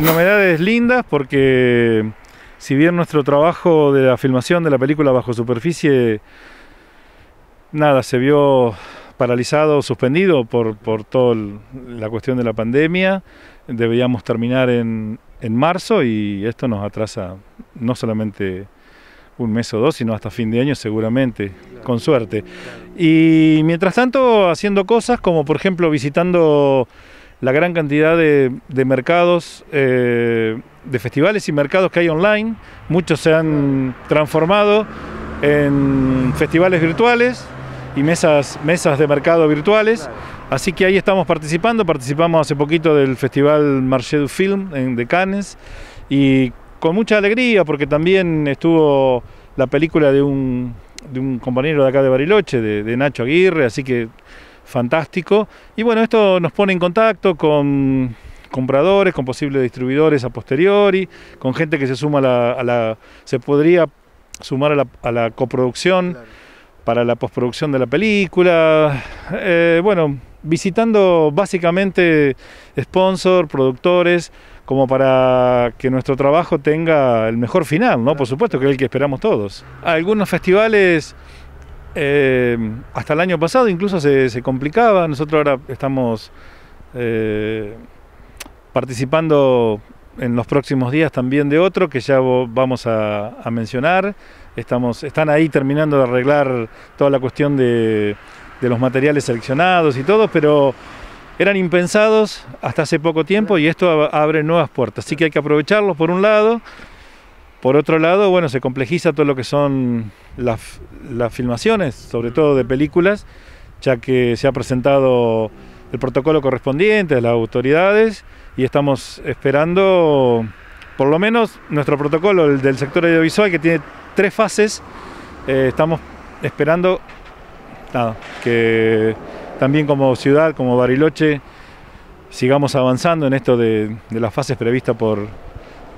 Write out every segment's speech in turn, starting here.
novedades lindas porque si bien nuestro trabajo de la filmación de la película Bajo Superficie, nada, se vio paralizado, suspendido por, por toda la cuestión de la pandemia, debíamos terminar en, en marzo y esto nos atrasa no solamente un mes o dos, sino hasta fin de año seguramente, con suerte. Y mientras tanto haciendo cosas como por ejemplo visitando la gran cantidad de, mercados, eh, de festivales y mercados que hay online. Muchos se han transformado en festivales virtuales y mesas, mesas de mercado virtuales. Así que ahí estamos participando. Participamos hace poquito del Festival Marché du Film de Cannes y con mucha alegría porque también estuvo la película de un, de un compañero de acá de Bariloche, de Nacho Aguirre, así que fantástico. Y bueno, esto nos pone en contacto con compradores, con posibles distribuidores a posteriori, con gente que se suma a la, se podría sumar a la, coproducción para la postproducción de la película. Eh, bueno, visitando básicamente sponsors, productores, como para que nuestro trabajo tenga el mejor final, ¿no? Por supuesto que es el que esperamos todos. Algunos festivales eh, hasta el año pasado incluso se, complicaba. Nosotros ahora estamos eh, participando en los próximos días también de otro que ya vamos a, mencionar. Estamos, están ahí terminando de arreglar toda la cuestión de, de los materiales seleccionados y todo, pero eran impensados hasta hace poco tiempo y esto abre nuevas puertas. Así que hay que aprovecharlos por un lado por otro lado, bueno, se complejiza todo lo que son las, filmaciones, sobre todo de películas, ya que se ha presentado el protocolo correspondiente de las autoridades y estamos esperando, por lo menos nuestro protocolo el del sector audiovisual, que tiene tres fases, eh, estamos esperando que también como ciudad, como Bariloche, sigamos avanzando en esto de las fases previstas por,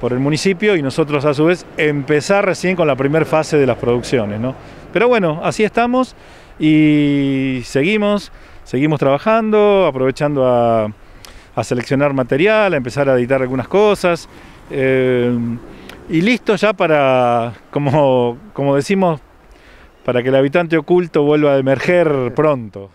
por el municipio y nosotros a su vez empezar recién con la primera fase de las producciones. ¿no? Pero bueno, así estamos y seguimos, seguimos trabajando, aprovechando a, seleccionar material, a empezar a editar algunas cosas. Eh, y listo ya para, como, como decimos, para que el habitante oculto vuelva a emerger pronto.